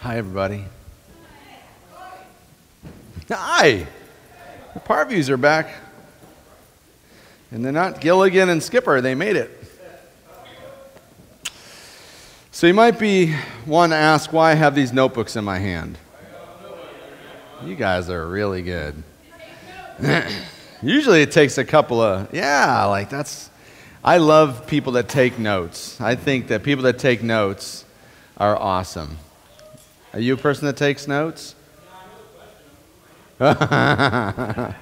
Hi, everybody. Hi. The Parviews are back. And they're not Gilligan and Skipper. They made it. So you might be one to ask why I have these notebooks in my hand. You guys are really good. Usually it takes a couple of, yeah, like that's, I love people that take notes. I think that people that take notes are awesome. Are you a person that takes notes? yeah,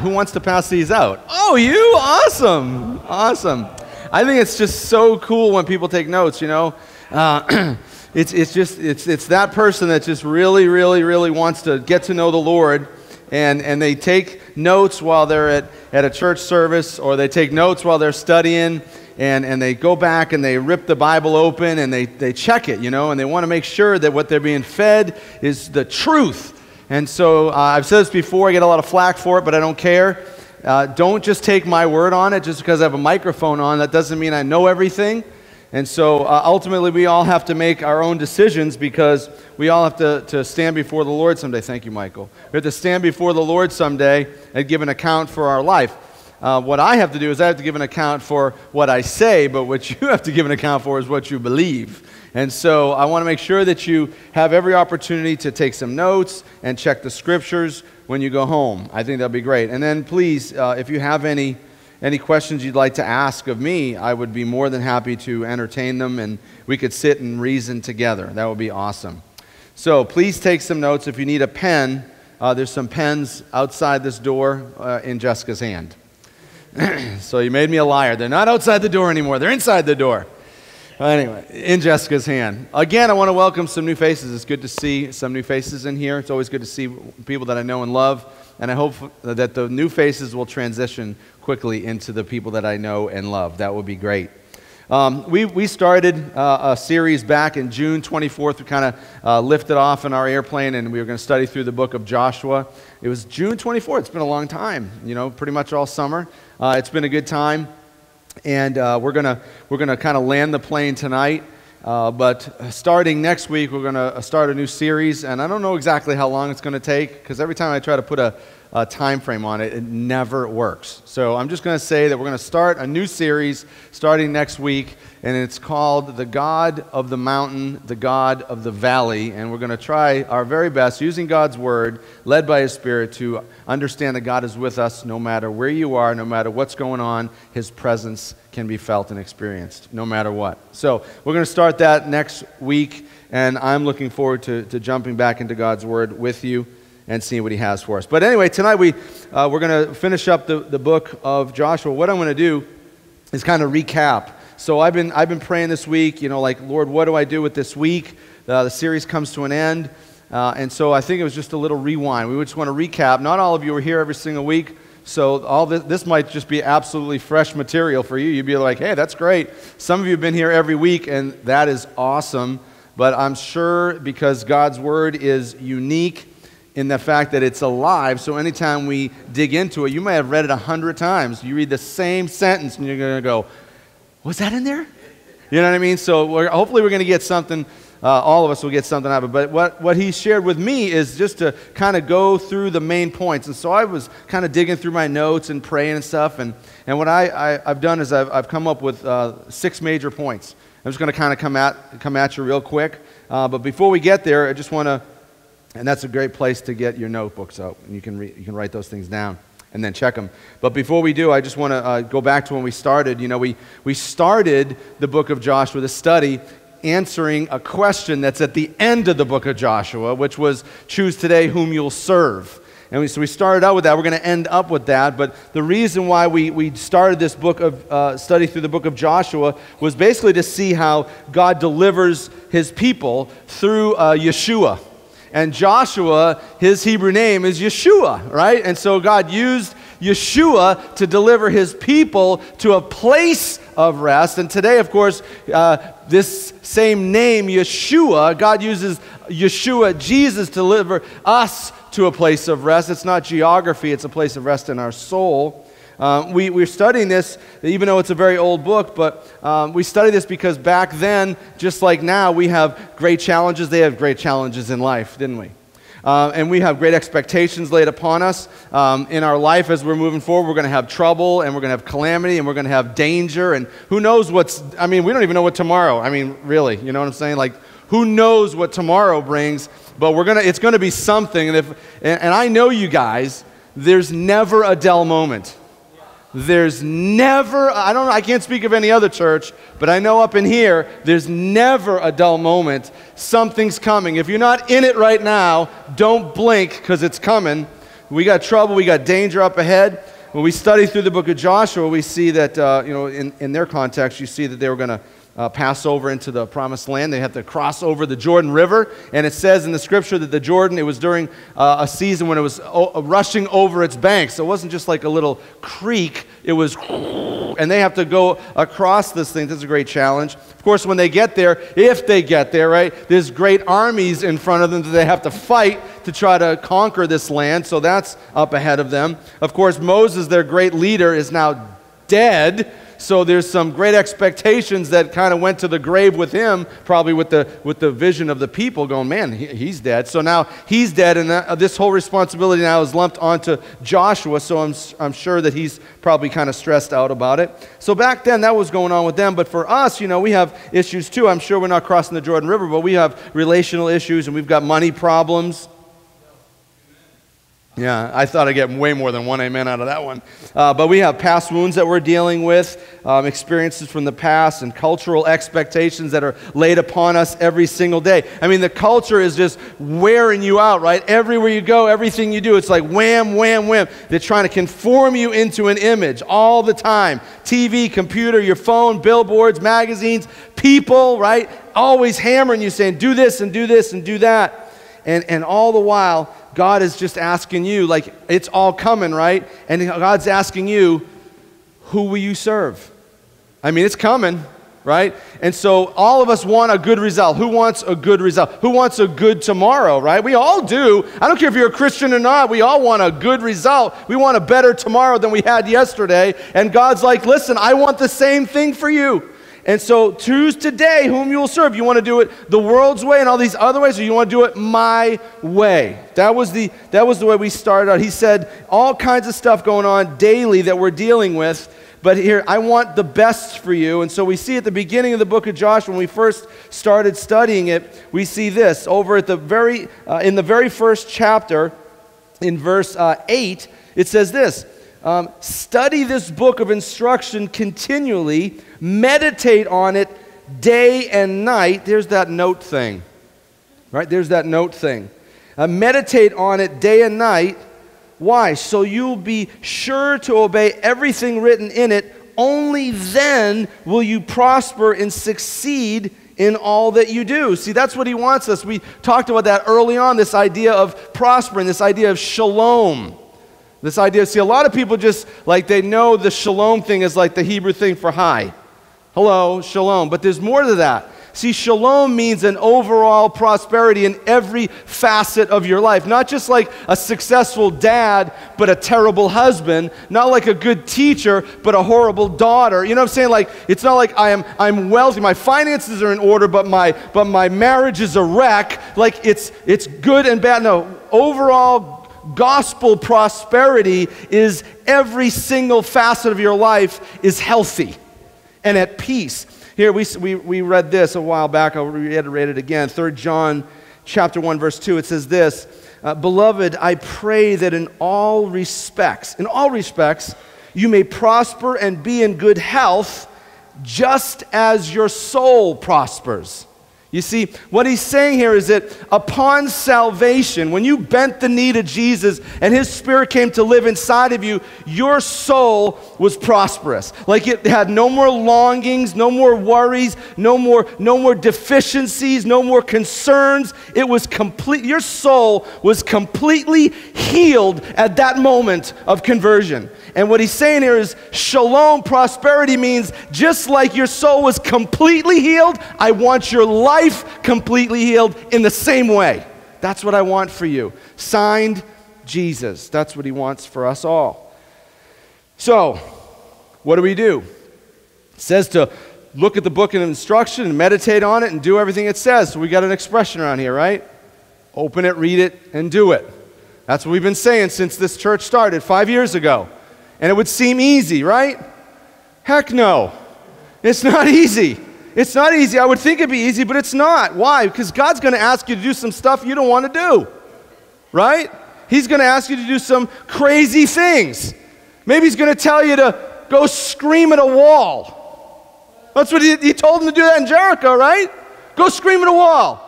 who wants to pass these out? Oh, you? Awesome. Awesome. I think it's just so cool when people take notes, you know. Uh, it's, it's just, it's, it's that person that just really, really, really wants to get to know the Lord and, and they take notes while they're at, at a church service or they take notes while they're studying and, and they go back and they rip the Bible open and they, they check it, you know, and they want to make sure that what they're being fed is the truth. And so uh, I've said this before, I get a lot of flack for it, but I don't care. Uh, don't just take my word on it just because I have a microphone on. That doesn't mean I know everything. And so uh, ultimately, we all have to make our own decisions because we all have to, to stand before the Lord someday. Thank you, Michael. We have to stand before the Lord someday and give an account for our life. Uh, what I have to do is I have to give an account for what I say, but what you have to give an account for is what you believe. And so I want to make sure that you have every opportunity to take some notes and check the scriptures when you go home. I think that'll be great. And then please, uh, if you have any any questions you'd like to ask of me, I would be more than happy to entertain them and we could sit and reason together. That would be awesome. So please take some notes. If you need a pen, uh, there's some pens outside this door uh, in Jessica's hand. so you made me a liar. They're not outside the door anymore, they're inside the door. Anyway, in Jessica's hand. Again, I want to welcome some new faces. It's good to see some new faces in here. It's always good to see people that I know and love. And I hope that the new faces will transition quickly into the people that I know and love. That would be great. Um, we, we started uh, a series back in June 24th. We kind of uh, lifted off in our airplane and we were going to study through the book of Joshua. It was June 24th. It's been a long time, you know, pretty much all summer. Uh, it's been a good time. And uh, we're going we're gonna kind of land the plane tonight. Uh, but starting next week, we're going to start a new series. And I don't know exactly how long it's going to take because every time I try to put a, a time frame on it, it never works. So I'm just going to say that we're going to start a new series starting next week, and it's called The God of the Mountain, the God of the Valley. And we're going to try our very best, using God's Word, led by His Spirit, to understand that God is with us no matter where you are, no matter what's going on, His presence can be felt and experienced, no matter what. So we're going to start that next week, and I'm looking forward to, to jumping back into God's Word with you and seeing what he has for us. But anyway, tonight we, uh, we're going to finish up the, the book of Joshua. What I'm going to do is kind of recap. So I've been, I've been praying this week, you know, like, Lord, what do I do with this week? Uh, the series comes to an end. Uh, and so I think it was just a little rewind. We just want to recap. Not all of you are here every single week. So all this, this might just be absolutely fresh material for you. You'd be like, hey, that's great. Some of you have been here every week, and that is awesome. But I'm sure because God's word is unique in the fact that it's alive. So anytime we dig into it, you may have read it a hundred times. You read the same sentence and you're going to go, was that in there? You know what I mean? So we're, hopefully we're going to get something. Uh, all of us will get something out of it. But what, what he shared with me is just to kind of go through the main points. And so I was kind of digging through my notes and praying and stuff. And, and what I, I, have done is I've, I've come up with uh, six major points. I'm just going to kind of come at, come at you real quick. Uh, but before we get there, I just want to and that's a great place to get your notebooks out. And you can, re- you can write those things down and then check them. But before we do, I just want to uh, go back to when we started. You know, we, we started the book of Joshua, the study, answering a question that's at the end of the book of Joshua, which was choose today whom you'll serve. And we, so we started out with that. We're going to end up with that. But the reason why we, we started this book of uh, study through the book of Joshua was basically to see how God delivers his people through uh, Yeshua. And Joshua, his Hebrew name is Yeshua, right? And so God used Yeshua to deliver his people to a place of rest. And today, of course, uh, this same name, Yeshua, God uses Yeshua, Jesus, to deliver us to a place of rest. It's not geography, it's a place of rest in our soul. Um, we, we're studying this, even though it's a very old book, but um, we study this because back then, just like now, we have great challenges. They have great challenges in life, didn't we? Uh, and we have great expectations laid upon us um, in our life as we're moving forward. We're going to have trouble and we're going to have calamity and we're going to have danger. And who knows what's, I mean, we don't even know what tomorrow, I mean, really, you know what I'm saying? Like, who knows what tomorrow brings, but we're gonna, it's going to be something. And, if, and, and I know you guys, there's never a dull moment. There's never, I don't know, I can't speak of any other church, but I know up in here, there's never a dull moment. Something's coming. If you're not in it right now, don't blink because it's coming. We got trouble, we got danger up ahead. When we study through the book of Joshua, we see that, uh, you know, in, in their context, you see that they were going to uh, pass over into the promised land. They had to cross over the Jordan River. And it says in the scripture that the Jordan, it was during uh, a season when it was o- uh, rushing over its banks. So it wasn't just like a little creek, it was, and they have to go across this thing. This is a great challenge. Of course, when they get there, if they get there, right, there's great armies in front of them that they have to fight to try to conquer this land. So that's up ahead of them. Of course, Moses, their great leader, is now dead so there's some great expectations that kind of went to the grave with him, probably with the, with the vision of the people going, man, he, he's dead. So now he's dead, and uh, this whole responsibility now is lumped onto Joshua. So I'm, I'm sure that he's probably kind of stressed out about it. So back then, that was going on with them. But for us, you know, we have issues too. I'm sure we're not crossing the Jordan River, but we have relational issues, and we've got money problems. Yeah, I thought I'd get way more than one amen out of that one. Uh, but we have past wounds that we're dealing with, um, experiences from the past, and cultural expectations that are laid upon us every single day. I mean, the culture is just wearing you out, right? Everywhere you go, everything you do, it's like wham, wham, wham. They're trying to conform you into an image all the time TV, computer, your phone, billboards, magazines, people, right? Always hammering you, saying, do this and do this and do that. And, and all the while, God is just asking you, like, it's all coming, right? And God's asking you, who will you serve? I mean, it's coming, right? And so all of us want a good result. Who wants a good result? Who wants a good tomorrow, right? We all do. I don't care if you're a Christian or not, we all want a good result. We want a better tomorrow than we had yesterday. And God's like, listen, I want the same thing for you. And so choose today whom you will serve. You want to do it the world's way and all these other ways, or you want to do it my way. That was the, that was the way we started out. He said all kinds of stuff going on daily that we're dealing with. But here, I want the best for you. And so we see at the beginning of the book of Joshua, when we first started studying it, we see this over at the very, uh, in the very first chapter, in verse uh, 8, it says this um, Study this book of instruction continually meditate on it day and night. There's that note thing, right? There's that note thing. Uh, meditate on it day and night. Why? So you'll be sure to obey everything written in it. Only then will you prosper and succeed in all that you do. See, that's what he wants us. We talked about that early on this idea of prospering, this idea of shalom. This idea, see, a lot of people just like they know the shalom thing is like the Hebrew thing for hi. Hello, shalom. But there's more to that. See, shalom means an overall prosperity in every facet of your life. Not just like a successful dad, but a terrible husband. Not like a good teacher, but a horrible daughter. You know what I'm saying? Like, it's not like I am, I'm wealthy, my finances are in order, but my, but my marriage is a wreck. Like, it's, it's good and bad. No, overall gospel prosperity is every single facet of your life is healthy and at peace. Here, we, we, we read this a while back. I'll reiterate it again. 3 John chapter 1, verse 2. It says this uh, Beloved, I pray that in all respects, in all respects, you may prosper and be in good health, just as your soul prospers. You see, what he's saying here is that upon salvation, when you bent the knee to Jesus and his spirit came to live inside of you, your soul was prosperous. Like it had no more longings, no more worries, no more, no more deficiencies, no more concerns. It was complete, your soul was completely healed at that moment of conversion. And what he's saying here is shalom, prosperity means just like your soul was completely healed, I want your life completely healed in the same way. That's what I want for you. Signed, Jesus. That's what he wants for us all. So, what do we do? It says to look at the book of instruction and meditate on it and do everything it says. So we got an expression around here, right? Open it, read it, and do it. That's what we've been saying since this church started five years ago. And it would seem easy, right? Heck no. It's not easy. It's not easy. I would think it'd be easy, but it's not. Why? Because God's going to ask you to do some stuff you don't want to do, right? He's going to ask you to do some crazy things. Maybe He's going to tell you to go scream at a wall. That's what he, he told him to do that in Jericho, right? Go scream at a wall.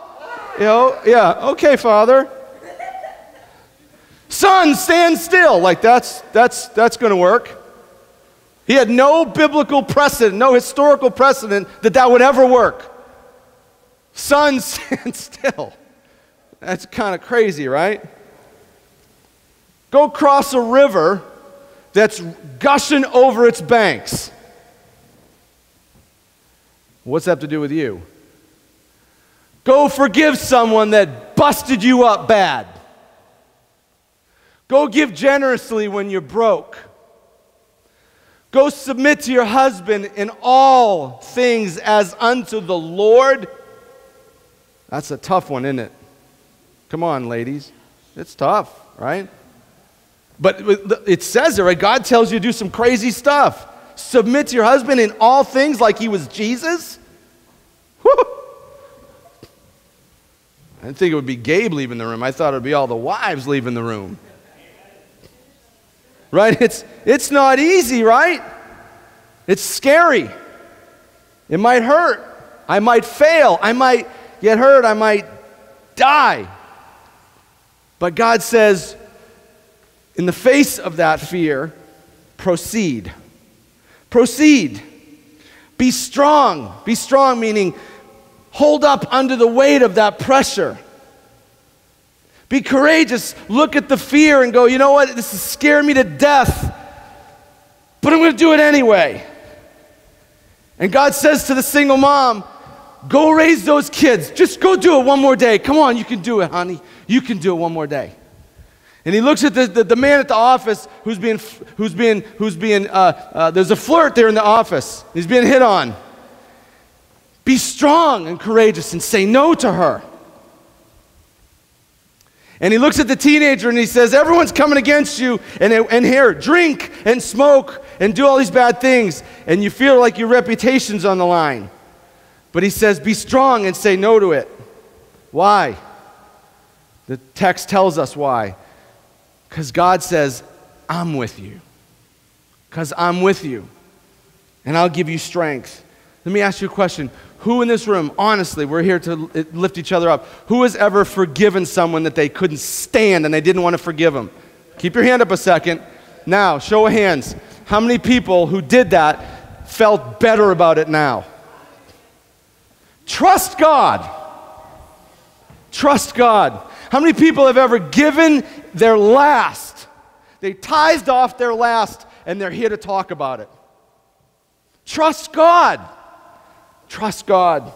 You know, yeah, okay, Father. Sun, stand still. Like that's that's that's going to work. He had no biblical precedent, no historical precedent that that would ever work. Sun, stand still. That's kind of crazy, right? Go cross a river that's gushing over its banks. What's that have to do with you? Go forgive someone that busted you up bad. Go give generously when you're broke. Go submit to your husband in all things as unto the Lord. That's a tough one, isn't it? Come on, ladies. It's tough, right? But it says it, right? God tells you to do some crazy stuff. Submit to your husband in all things like he was Jesus. I didn't think it would be Gabe leaving the room. I thought it would be all the wives leaving the room. Right? It's, it's not easy, right? It's scary. It might hurt. I might fail. I might get hurt. I might die. But God says, in the face of that fear, proceed. Proceed. Be strong. Be strong, meaning hold up under the weight of that pressure. Be courageous. Look at the fear and go, you know what? This is scaring me to death, but I'm going to do it anyway. And God says to the single mom, go raise those kids. Just go do it one more day. Come on, you can do it, honey. You can do it one more day. And he looks at the, the, the man at the office who's being, who's being, who's being uh, uh, there's a flirt there in the office. He's being hit on. Be strong and courageous and say no to her. And he looks at the teenager and he says, Everyone's coming against you, and, and here, drink and smoke and do all these bad things, and you feel like your reputation's on the line. But he says, Be strong and say no to it. Why? The text tells us why. Because God says, I'm with you. Because I'm with you. And I'll give you strength. Let me ask you a question. Who in this room, honestly, we're here to lift each other up, who has ever forgiven someone that they couldn't stand and they didn't want to forgive them? Keep your hand up a second. Now, show of hands. How many people who did that felt better about it now? Trust God. Trust God. How many people have ever given their last? They tithed off their last and they're here to talk about it. Trust God. Trust God.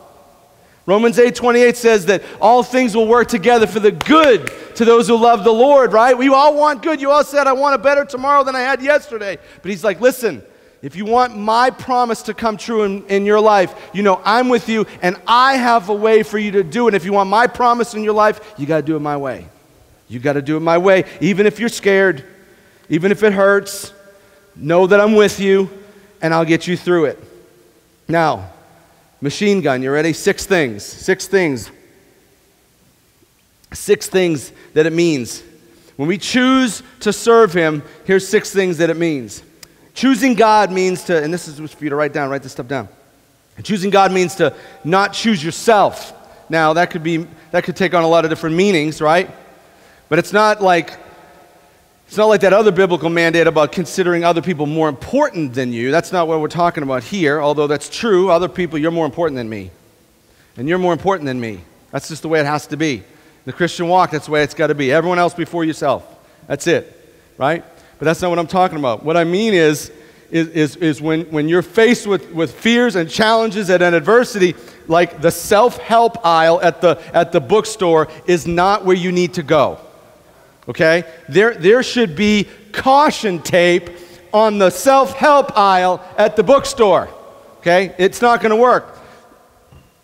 Romans 8 28 says that all things will work together for the good to those who love the Lord, right? We all want good. You all said, I want a better tomorrow than I had yesterday. But he's like, listen, if you want my promise to come true in, in your life, you know I'm with you and I have a way for you to do it. If you want my promise in your life, you got to do it my way. You got to do it my way. Even if you're scared, even if it hurts, know that I'm with you and I'll get you through it. Now, machine gun, you ready? Six things. Six things. Six things that it means. When we choose to serve Him, here's six things that it means. Choosing God means to, and this is for you to write down, write this stuff down. choosing God means to not choose yourself. Now, that could be, that could take on a lot of different meanings, right? But it's not like, it's not like that other biblical mandate about considering other people more important than you. That's not what we're talking about here, although that's true. Other people, you're more important than me. And you're more important than me. That's just the way it has to be. The Christian walk, that's the way it's got to be. Everyone else before yourself. That's it, right? But that's not what I'm talking about. What I mean is, is, is, is when, when you're faced with, with fears and challenges and adversity, like the self help aisle at the, at the bookstore is not where you need to go. Okay? There, there should be caution tape on the self help aisle at the bookstore. Okay? It's not going to work.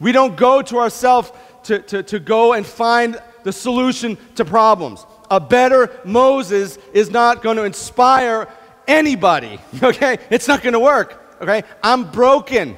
We don't go to ourselves to, to, to go and find the solution to problems. A better Moses is not going to inspire anybody. Okay? It's not going to work. Okay? I'm broken.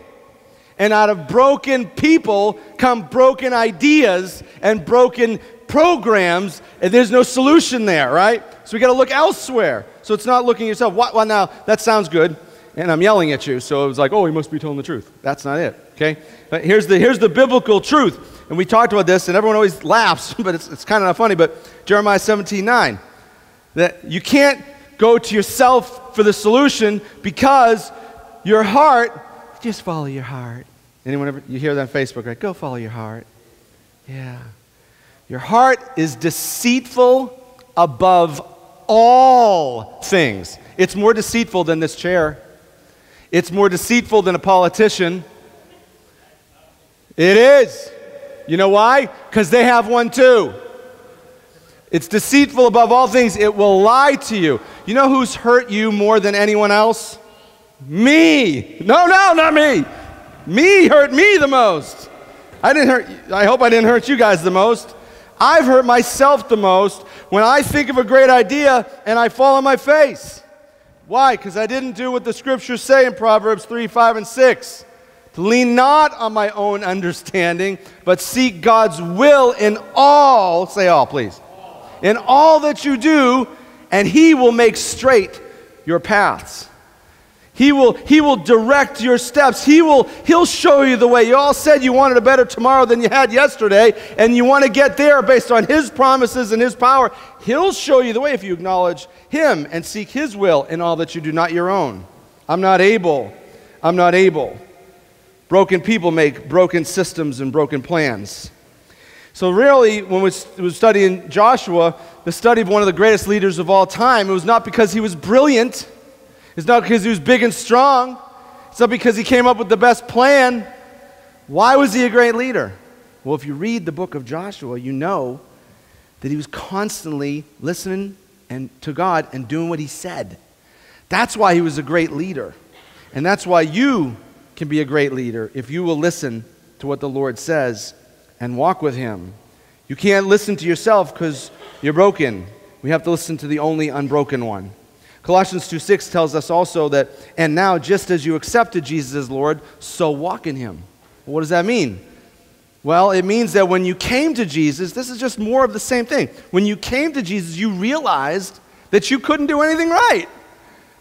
And out of broken people come broken ideas and broken programs, and there's no solution there, right? So we got to look elsewhere. So it's not looking yourself. What, well, now, that sounds good, and I'm yelling at you, so it was like, oh, he must be telling the truth. That's not it, okay? But here's the, here's the biblical truth. And we talked about this, and everyone always laughs, but it's, it's kind of not funny. But Jeremiah 17 9, that you can't go to yourself for the solution because your heart, just follow your heart. Anyone ever, you hear that on Facebook, right? Go follow your heart. Yeah. Your heart is deceitful above all things. It's more deceitful than this chair. It's more deceitful than a politician. It is. You know why? Because they have one too. It's deceitful above all things. It will lie to you. You know who's hurt you more than anyone else? Me. No, no, not me. Me hurt me the most. I didn't hurt I hope I didn't hurt you guys the most. I've hurt myself the most when I think of a great idea and I fall on my face. Why? Because I didn't do what the scriptures say in Proverbs 3, 5, and 6. To lean not on my own understanding, but seek God's will in all, say all, please. In all that you do, and He will make straight your paths. He will, he will direct your steps. He will, he'll show you the way. You all said you wanted a better tomorrow than you had yesterday, and you want to get there based on His promises and His power. He'll show you the way if you acknowledge Him and seek His will in all that you do, not your own. I'm not able. I'm not able. Broken people make broken systems and broken plans. So, really, when we were studying Joshua, the study of one of the greatest leaders of all time, it was not because he was brilliant. It's not because he was big and strong. It's not because he came up with the best plan. Why was he a great leader? Well, if you read the book of Joshua, you know that he was constantly listening and to God and doing what he said. That's why he was a great leader. And that's why you can be a great leader if you will listen to what the Lord says and walk with him. You can't listen to yourself because you're broken. We have to listen to the only unbroken one. Colossians 2 6 tells us also that, and now just as you accepted Jesus as Lord, so walk in him. What does that mean? Well, it means that when you came to Jesus, this is just more of the same thing. When you came to Jesus, you realized that you couldn't do anything right.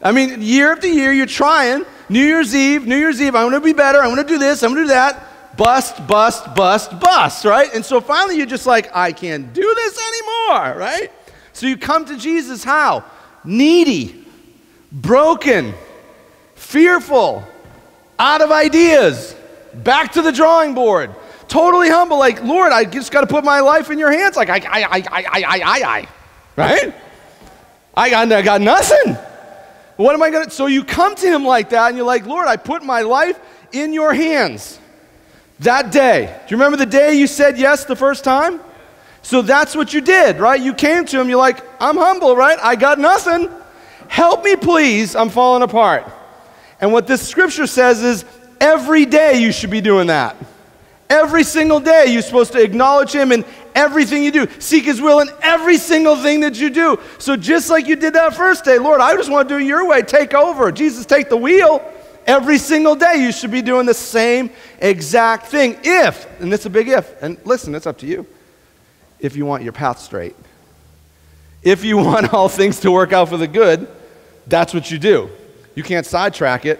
I mean, year after year, you're trying. New Year's Eve, New Year's Eve, I'm going to be better. I'm going to do this, I'm going to do that. Bust, bust, bust, bust, right? And so finally, you're just like, I can't do this anymore, right? So you come to Jesus how? needy, broken, fearful, out of ideas, back to the drawing board, totally humble. Like, Lord, I just got to put my life in your hands. Like, I, I, I, I, I, I, I, right? I got, I got nothing. What am I going to? So you come to him like that and you're like, Lord, I put my life in your hands. That day, do you remember the day you said yes the first time? So that's what you did, right? You came to him, you're like, I'm humble, right? I got nothing. Help me, please. I'm falling apart. And what this scripture says is every day you should be doing that. Every single day you're supposed to acknowledge him in everything you do. Seek his will in every single thing that you do. So just like you did that first day, Lord, I just want to do your way. Take over. Jesus, take the wheel. Every single day you should be doing the same exact thing. If, and it's a big if, and listen, it's up to you if you want your path straight. If you want all things to work out for the good, that's what you do. You can't sidetrack it.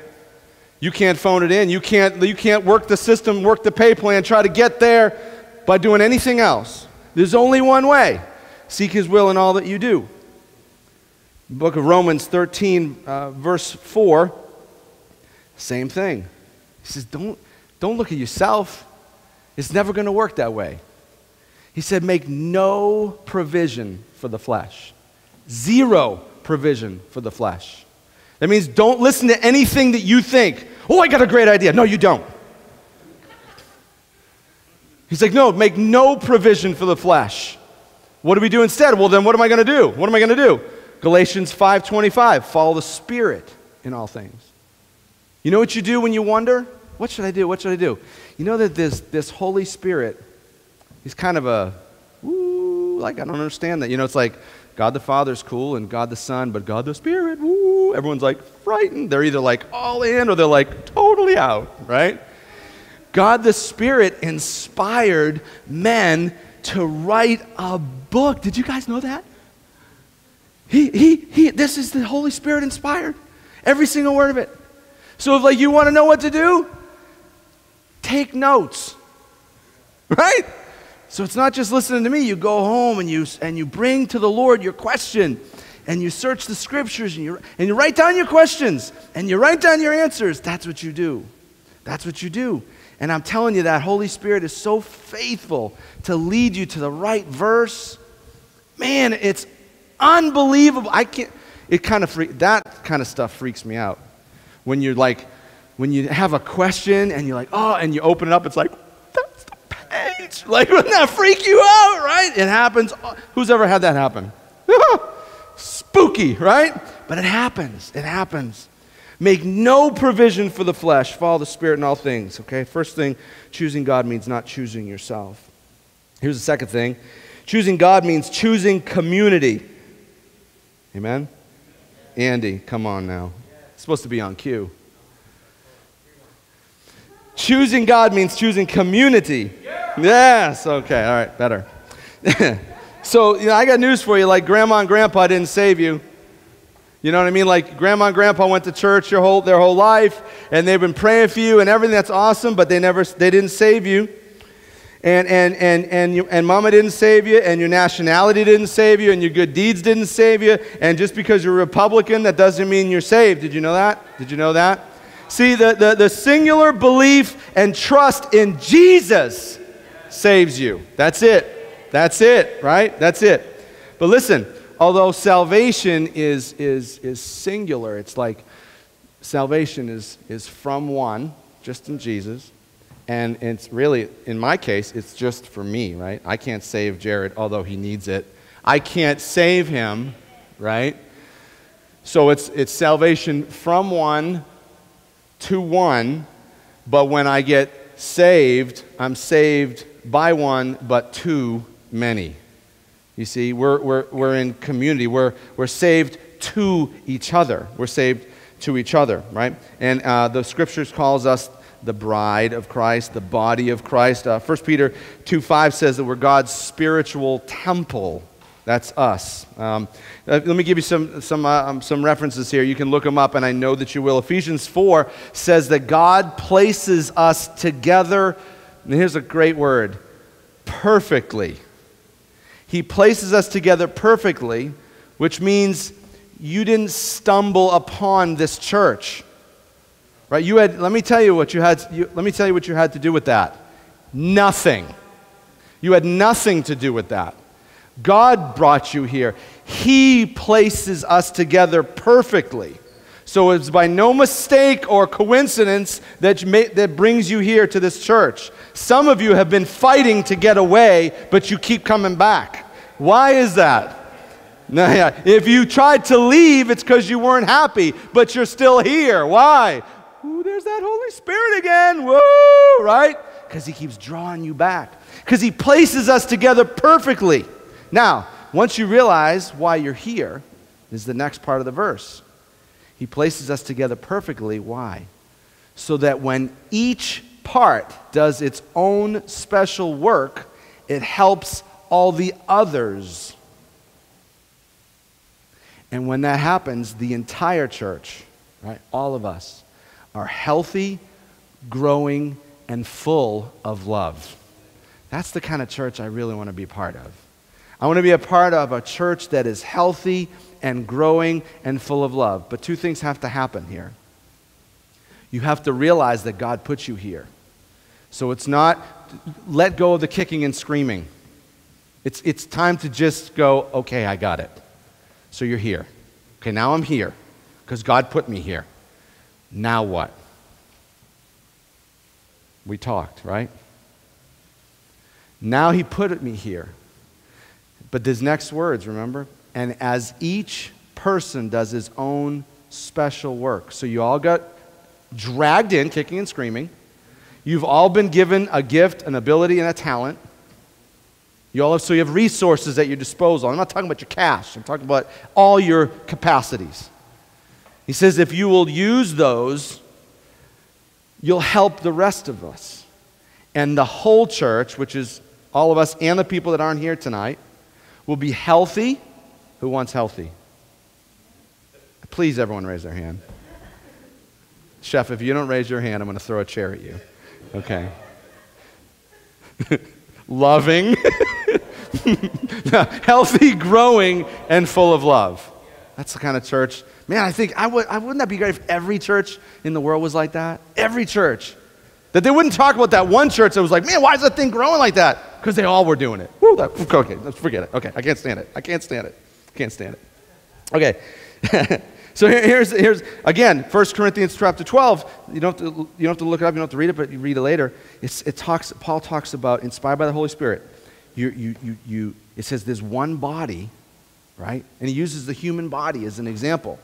You can't phone it in. You can't, you can't work the system, work the pay plan, try to get there by doing anything else. There's only one way seek His will in all that you do. book of Romans 13, uh, verse 4, same thing. He says, don't, don't look at yourself. It's never going to work that way. He said, Make no provision for the flesh. Zero provision for the flesh. That means don't listen to anything that you think, oh, I got a great idea. No, you don't. He's like, no, make no provision for the flesh. What do we do instead? Well, then what am I going to do? What am I going to do? Galatians 5:25, follow the spirit. in all things. You know what you do when you wonder? What should I do? What should I do? You know that this, this Holy Spirit, he's kind of a, woo, like I don't understand that. You know, it's like God the Father's cool and God the Son, but God the Spirit, woo, everyone's like frightened. They're either like all in or they're like totally out, right? God the Spirit inspired men to write a book. Did you guys know that? He, he, he, this is the Holy Spirit inspired. Every single word of it. So if like you want to know what to do, take notes. Right? So it's not just listening to me. You go home and you and you bring to the Lord your question and you search the scriptures and you and you write down your questions and you write down your answers. That's what you do. That's what you do. And I'm telling you that Holy Spirit is so faithful to lead you to the right verse. Man, it's unbelievable. I can't it kind of freak, that kind of stuff freaks me out. When you're like when you have a question and you're like, "Oh," and you open it up, it's like Like wouldn't that freak you out, right? It happens. Who's ever had that happen? Spooky, right? But it happens. It happens. Make no provision for the flesh. Follow the Spirit in all things. Okay? First thing, choosing God means not choosing yourself. Here's the second thing choosing God means choosing community. Amen? Andy, come on now. It's supposed to be on cue. Choosing God means choosing community. Yes, okay, all right, better. so, you know, I got news for you. Like, grandma and grandpa didn't save you. You know what I mean? Like grandma and grandpa went to church their whole, their whole life and they've been praying for you and everything that's awesome, but they never they didn't save you. And and and and you, and mama didn't save you and your nationality didn't save you and your good deeds didn't save you and just because you're Republican that doesn't mean you're saved. Did you know that? Did you know that? See, the, the, the singular belief and trust in Jesus saves you. That's it. That's it, right? That's it. But listen, although salvation is, is, is singular, it's like salvation is, is from one, just in Jesus. And it's really, in my case, it's just for me, right? I can't save Jared, although he needs it. I can't save him, right? So it's, it's salvation from one to one, but when I get saved, I'm saved by one, but to many. You see, we're, we're, we're in community. We're, we're saved to each other. We're saved to each other, right? And uh, the scriptures calls us the bride of Christ, the body of Christ. Uh, 1 Peter 2 5 says that we're God's spiritual temple. That's us. Um, uh, let me give you some, some, uh, um, some references here. You can look them up, and I know that you will. Ephesians 4 says that God places us together, and here's a great word perfectly. He places us together perfectly, which means you didn't stumble upon this church. Right? You had let me tell you what you had you, let me tell you what you had to do with that. Nothing. You had nothing to do with that. God brought you here. He places us together perfectly. So it's by no mistake or coincidence that, may, that brings you here to this church. Some of you have been fighting to get away, but you keep coming back. Why is that? Now, yeah, if you tried to leave, it's because you weren't happy, but you're still here. Why? Ooh, there's that Holy Spirit again. Woo, right? Because He keeps drawing you back. Because He places us together perfectly. Now, once you realize why you're here, is the next part of the verse. He places us together perfectly. Why? So that when each part does its own special work, it helps all the others. And when that happens, the entire church, right, all of us, are healthy, growing, and full of love. That's the kind of church I really want to be part of. I want to be a part of a church that is healthy and growing and full of love. But two things have to happen here. You have to realize that God put you here. So it's not let go of the kicking and screaming. It's, it's time to just go, okay, I got it. So you're here. Okay, now I'm here because God put me here. Now what? We talked, right? Now He put me here. But these next words, remember? And as each person does his own special work. So you all got dragged in, kicking and screaming. You've all been given a gift, an ability, and a talent. You all have, so you have resources at your disposal. I'm not talking about your cash, I'm talking about all your capacities. He says, if you will use those, you'll help the rest of us. And the whole church, which is all of us and the people that aren't here tonight, will be healthy. Who wants healthy? Please, everyone, raise their hand. Chef, if you don't raise your hand, I'm going to throw a chair at you. Okay. Loving, healthy, growing, and full of love. That's the kind of church. Man, I think I would, I, wouldn't that be great if every church in the world was like that? Every church. That they wouldn't talk about that one church that was like, man, why is that thing growing like that? Because they all were doing it. Woo, that, okay, let's forget it. Okay, I can't stand it. I can't stand it. I can't stand it. Okay. So here, here's, here's, again, 1 Corinthians chapter 12. You don't, have to, you don't have to look it up, you don't have to read it, but you read it later. It's, it talks, Paul talks about, inspired by the Holy Spirit, you, you, you, you, it says there's one body, right? And he uses the human body as an example.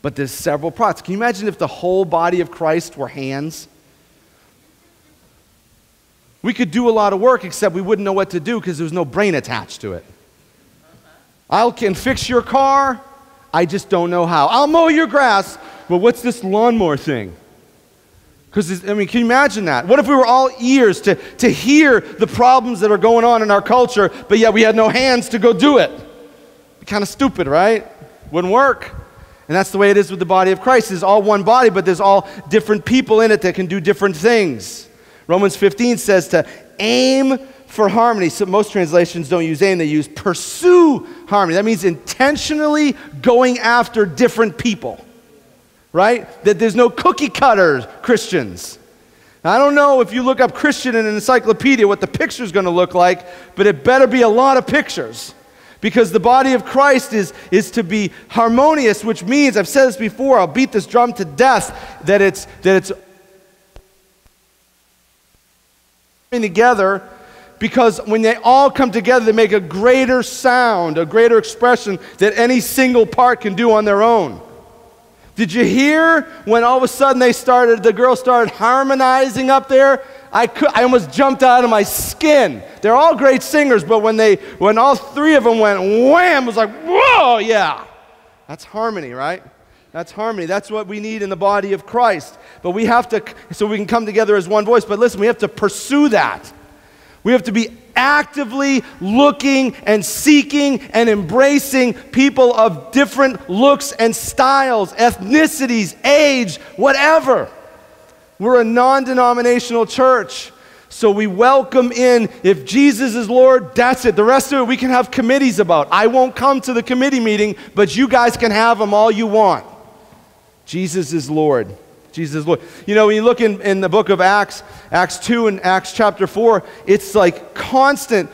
But there's several parts. Can you imagine if the whole body of Christ were hands? We could do a lot of work, except we wouldn't know what to do because there's no brain attached to it. I can fix your car, I just don't know how. I'll mow your grass, but what's this lawnmower thing? Because, I mean, can you imagine that? What if we were all ears to, to hear the problems that are going on in our culture, but yet we had no hands to go do it? Kind of stupid, right? Wouldn't work. And that's the way it is with the body of Christ. It's all one body, but there's all different people in it that can do different things. Romans 15 says to aim for harmony. So most translations don't use aim, they use pursue harmony. That means intentionally going after different people, right? That there's no cookie cutter Christians. I don't know if you look up Christian in an encyclopedia what the picture is going to look like, but it better be a lot of pictures. Because the body of Christ is, is to be harmonious, which means, I've said this before, I'll beat this drum to death, that it's, that it's coming together because when they all come together, they make a greater sound, a greater expression that any single part can do on their own. Did you hear when all of a sudden they started, the girls started harmonizing up there? I, could, I almost jumped out of my skin. They're all great singers, but when, they, when all three of them went wham, it was like, whoa, yeah. That's harmony, right? That's harmony. That's what we need in the body of Christ. But we have to, so we can come together as one voice. But listen, we have to pursue that. We have to be actively looking and seeking and embracing people of different looks and styles, ethnicities, age, whatever. We're a non denominational church. So we welcome in, if Jesus is Lord, that's it. The rest of it we can have committees about. I won't come to the committee meeting, but you guys can have them all you want. Jesus is Lord. Jesus Lord. You know, when you look in, in the book of Acts, Acts 2 and Acts chapter 4, it's like constant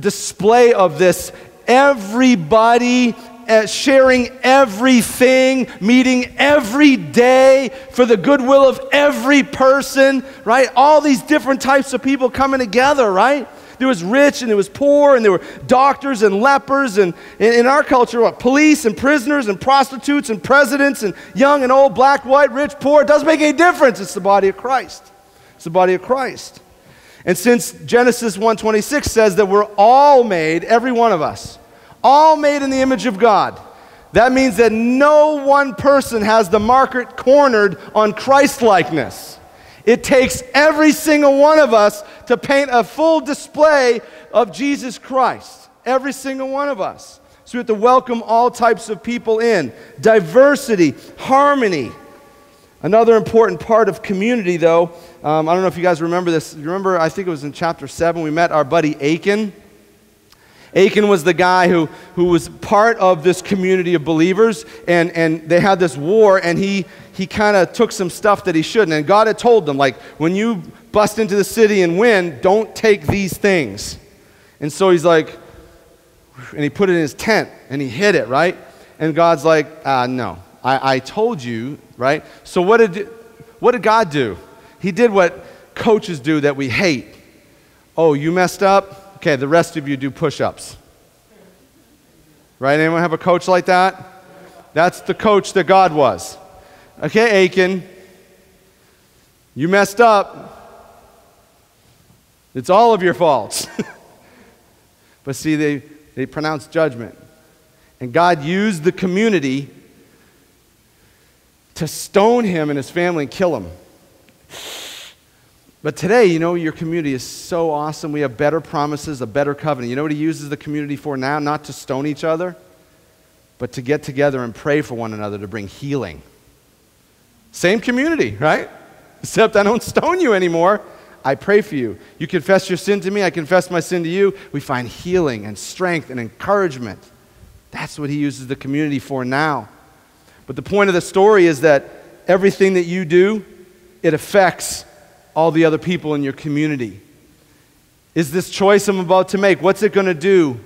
display of this. Everybody uh, sharing everything, meeting every day for the goodwill of every person, right? All these different types of people coming together, right? There was rich and there was poor, and there were doctors and lepers, and in, our culture, what? Police and prisoners and prostitutes and presidents and young and old, black, white, rich, poor. It doesn't make any difference. It's the body of Christ. It's the body of Christ. And since Genesis 1:26 says that we're all made, every one of us, all made in the image of God, that means that no one person has the market cornered on Christ likeness. It takes every single one of us to paint a full display of Jesus Christ. Every single one of us. So we have to welcome all types of people in. Diversity, harmony. Another important part of community, though, um, I don't know if you guys remember this. You remember, I think it was in chapter 7, we met our buddy Achan. Achan was the guy who, who was part of this community of believers, and, and they had this war, and he, he kind of took some stuff that he shouldn't. And God had told them, like, when you bust into the city and win, don't take these things. And so he's like, and he put it in his tent and he hid it, right? And God's like, uh, no, I, I told you, right? So what did, what did God do? He did what coaches do that we hate. Oh, you messed up? Okay, the rest of you do push ups. Right? Anyone have a coach like that? That's the coach that God was. Okay, Achan, you messed up. It's all of your faults. but see, they, they pronounced judgment. And God used the community to stone him and his family and kill him. But today, you know, your community is so awesome. We have better promises, a better covenant. You know what he uses the community for now? Not to stone each other, but to get together and pray for one another to bring healing. Same community, right? Except I don't stone you anymore. I pray for you. You confess your sin to me, I confess my sin to you. We find healing and strength and encouragement. That's what he uses the community for now. But the point of the story is that everything that you do, it affects all the other people in your community. Is this choice I'm about to make, what's it going to do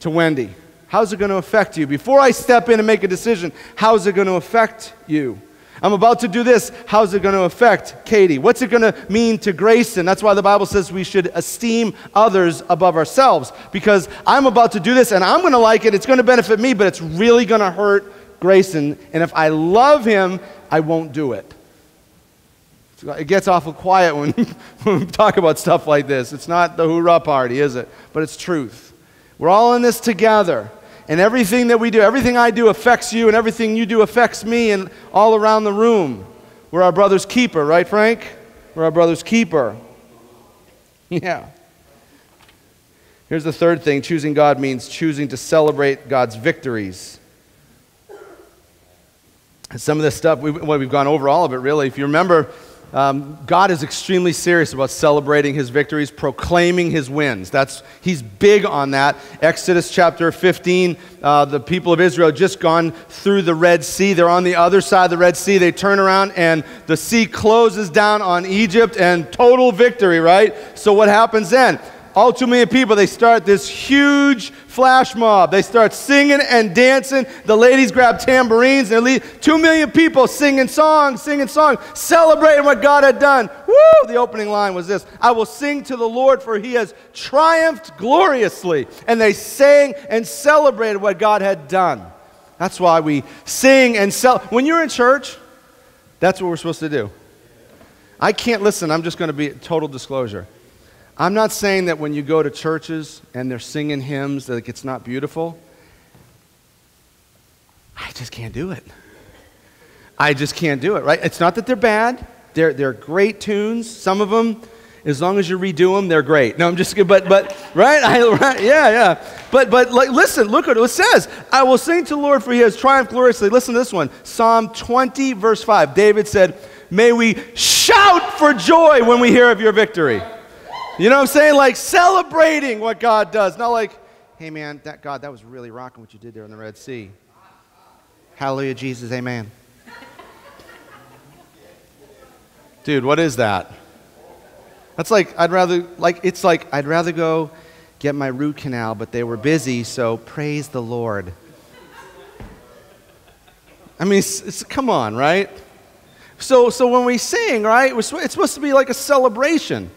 to Wendy? How's it going to affect you? Before I step in and make a decision, how's it going to affect you? I'm about to do this. How's it going to affect Katie? What's it going to mean to Grayson? That's why the Bible says we should esteem others above ourselves. Because I'm about to do this and I'm going to like it. It's going to benefit me, but it's really going to hurt Grayson. And if I love him, I won't do it. It gets awful quiet when, we talk about stuff like this. It's not the hoorah party, is it? But it's truth. We're all in this together. And everything that we do, everything I do affects you, and everything you do affects me and all around the room. We're our brother's keeper, right, Frank? We're our brother's keeper. Yeah. Here's the third thing choosing God means choosing to celebrate God's victories. Some of this stuff, we, well, we've gone over all of it really. If you remember, um, God is extremely serious about celebrating his victories, proclaiming his wins. That's, he's big on that. Exodus chapter 15, uh, the people of Israel just gone through the Red Sea. They're on the other side of the Red Sea. They turn around and the sea closes down on Egypt and total victory, right? So what happens then? All too many people, they start this huge flash mob. They start singing and dancing. The ladies grab tambourines and lead two million people singing songs, singing songs, celebrating what God had done. Woo! The opening line was this I will sing to the Lord, for he has triumphed gloriously. And they sang and celebrated what God had done. That's why we sing and celebrate. When you're in church, that's what we're supposed to do. I can't listen, I'm just going to be total disclosure. I'm not saying that when you go to churches and they're singing hymns that it's not beautiful. I just can't do it. I just can't do it, right? It's not that they're bad. They're, they're great tunes. Some of them, as long as you redo them, they're great. No, I'm just kidding. But, but right? I, right? Yeah, yeah. But, but like, listen, look what it says. I will sing to the Lord for he has triumphed gloriously. Listen to this one. Psalm 20, verse 5. David said, May we shout for joy when we hear of your victory. You know what I'm saying? Like celebrating what God does. Not like, hey man, that God, that was really rocking what you did there in the Red Sea. Hallelujah, Jesus, amen. Dude, what is that? That's like, I'd rather, like, it's like, I'd rather go get my root canal, but they were busy, so praise the Lord. I mean, it's, it's, come on, right? So, so when we sing, right, it's supposed to be like a celebration.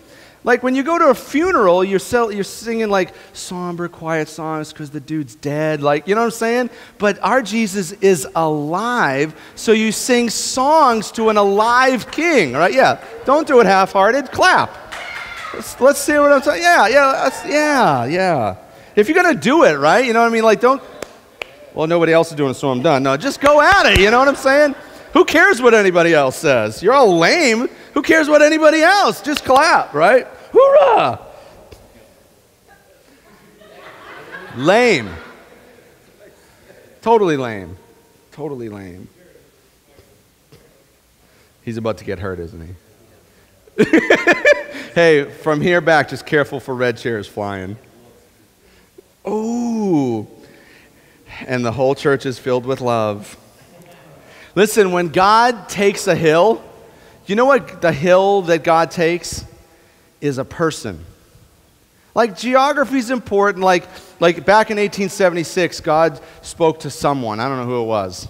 Like when you go to a funeral, you're, sell, you're singing like somber, quiet songs because the dude's dead. Like, you know what I'm saying? But our Jesus is alive, so you sing songs to an alive king, right? Yeah. Don't do it half hearted. Clap. Let's, let's see what I'm saying. Yeah, yeah, yeah, yeah. If you're going to do it, right? You know what I mean? Like, don't, well, nobody else is doing it, so I'm done. No, just go at it. You know what I'm saying? Who cares what anybody else says? You're all lame. Who cares what anybody else? Just clap, right? Hoorah! lame. Totally lame. Totally lame. He's about to get hurt, isn't he? hey, from here back, just careful for red chairs flying. Ooh. And the whole church is filled with love. Listen, when God takes a hill, you know what the hill that God takes is a person. Like geography is important. Like, like back in 1876, God spoke to someone. I don't know who it was.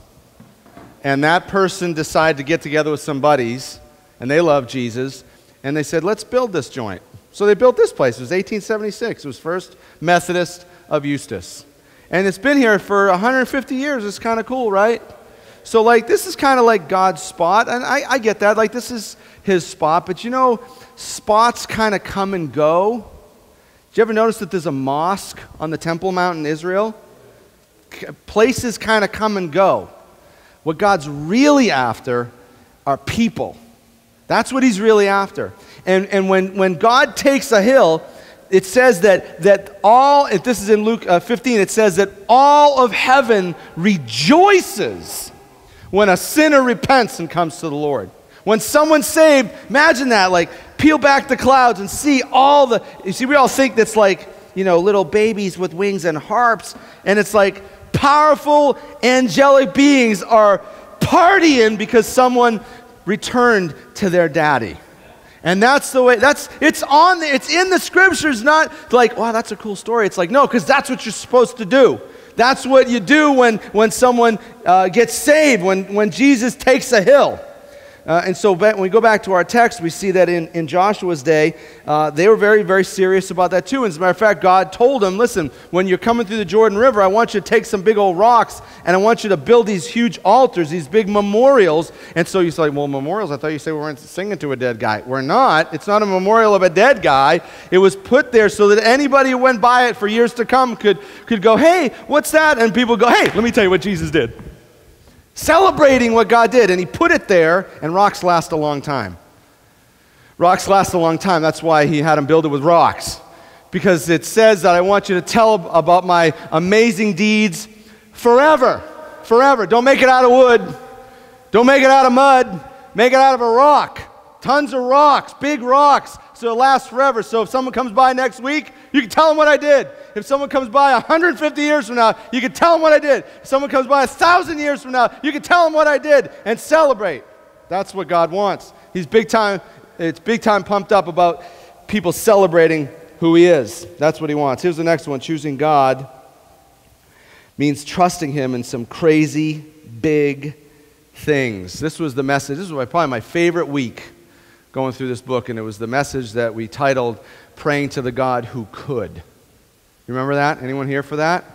And that person decided to get together with some buddies, and they loved Jesus, and they said, let's build this joint. So they built this place. It was 1876. It was First Methodist of Eustis. And it's been here for 150 years. It's kind of cool, right? So, like, this is kind of like God's spot. And I, I get that. Like, this is his spot. But you know, spots kind of come and go. Did you ever notice that there's a mosque on the Temple Mount in Israel? Places kind of come and go. What God's really after are people. That's what he's really after. And, and when, when God takes a hill, it says that, that all, if this is in Luke uh, 15, it says that all of heaven rejoices when a sinner repents and comes to the Lord. When someone's saved, imagine that, like peel back the clouds and see all the, you see, we all think that's like, you know, little babies with wings and harps, and it's like powerful angelic beings are partying because someone returned to their daddy. And that's the way, that's, it's on, the, it's in the scriptures, not like, wow, that's a cool story. It's like, no, because that's what you're supposed to do. That's what you do when, when someone uh, gets saved, when, when Jesus takes a hill. Uh, and so when we go back to our text, we see that in, in Joshua's day, uh, they were very, very serious about that too. And As a matter of fact, God told them, listen, when you're coming through the Jordan River, I want you to take some big old rocks and I want you to build these huge altars, these big memorials. And so you say, well, memorials, I thought you said we weren't singing to a dead guy. We're not. It's not a memorial of a dead guy. It was put there so that anybody who went by it for years to come could, could go, hey, what's that? And people go, hey, let me tell you what Jesus did celebrating what God did. And He put it there, and rocks last a long time. Rocks last a long time. That's why He had them build it with rocks. Because it says that I want you to tell about my amazing deeds forever. Forever. Don't make it out of wood. Don't make it out of mud. Make it out of a rock. Tons of rocks, big rocks, so it lasts forever. So if someone comes by next week, you can tell them what I did. If someone comes by 150 years from now, you can tell them what I did. If someone comes by 1,000 years from now, you can tell them what I did and celebrate. That's what God wants. He's big time, it's big time pumped up about people celebrating who He is. That's what He wants. Here's the next one choosing God means trusting Him in some crazy, big things. This was the message. This was probably my favorite week going through this book, and it was the message that we titled Praying to the God Who Could. You remember that? Anyone here for that?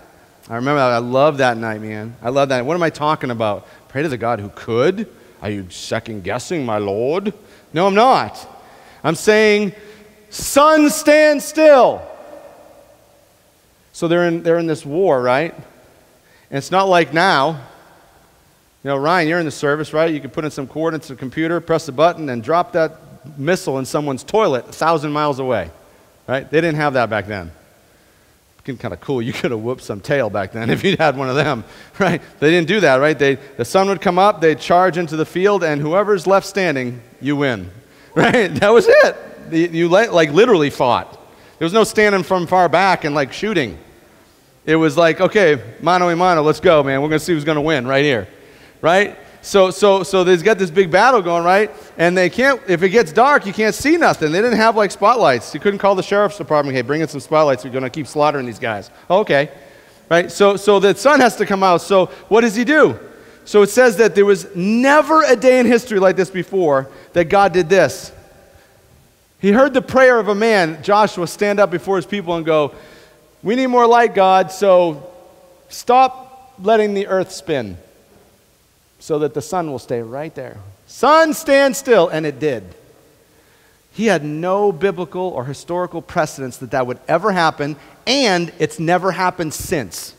I remember that. I love that night, man. I love that. What am I talking about? Pray to the God who could? Are you second guessing, my Lord? No, I'm not. I'm saying, sun, stand still. So they're in, they're in this war, right? And it's not like now. You know, Ryan, you're in the service, right? You can put in some coordinates in the computer, press a button, and drop that missile in someone's toilet a thousand miles away, right? They didn't have that back then. Kind of cool. You could have whooped some tail back then if you'd had one of them, right? They didn't do that, right? They, the sun would come up, they'd charge into the field, and whoever's left standing, you win, right? That was it. You like literally fought. There was no standing from far back and like shooting. It was like, okay, mano a mano, let's go, man. We're going to see who's going to win right here, right? So, so, so they've got this big battle going, right? And they can't, if it gets dark, you can't see nothing. They didn't have like spotlights. You couldn't call the sheriff's department, hey, bring in some spotlights. We're going to keep slaughtering these guys. okay. Right? So, so the sun has to come out. So what does he do? So it says that there was never a day in history like this before that God did this. He heard the prayer of a man, Joshua, stand up before his people and go, We need more light, God, so stop letting the earth spin so that the sun will stay right there. Sun, stand still. And it did. He had no biblical or historical precedence that that would ever happen, and it's never happened since.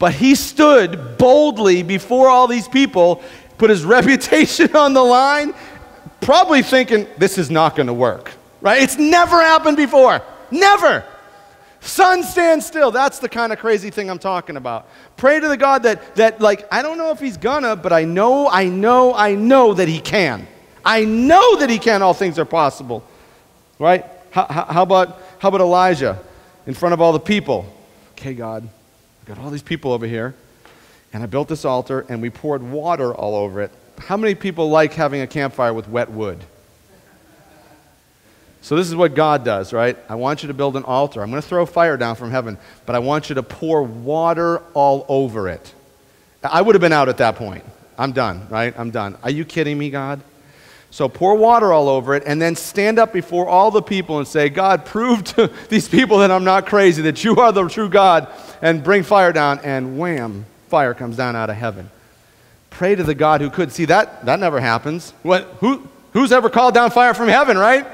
But he stood boldly before all these people, put his reputation on the line, probably thinking, this is not going to work. Right? It's never happened before. Never. Sun stand still. That's the kind of crazy thing I'm talking about. Pray to the God that, that, like, I don't know if he's gonna, but I know, I know, I know that he can. I know that he can. All things are possible. Right? How, how, about, how about Elijah in front of all the people? Okay, God, I've got all these people over here, and I built this altar, and we poured water all over it. How many people like having a campfire with wet wood? So, this is what God does, right? I want you to build an altar. I'm going to throw fire down from heaven, but I want you to pour water all over it. I would have been out at that point. I'm done, right? I'm done. Are you kidding me, God? So pour water all over it and then stand up before all the people and say, God, prove to these people that I'm not crazy, that you are the true God, and bring fire down. And wham, fire comes down out of heaven. Pray to the God who could. See, that, that never happens. What, who, who's ever called down fire from heaven, right?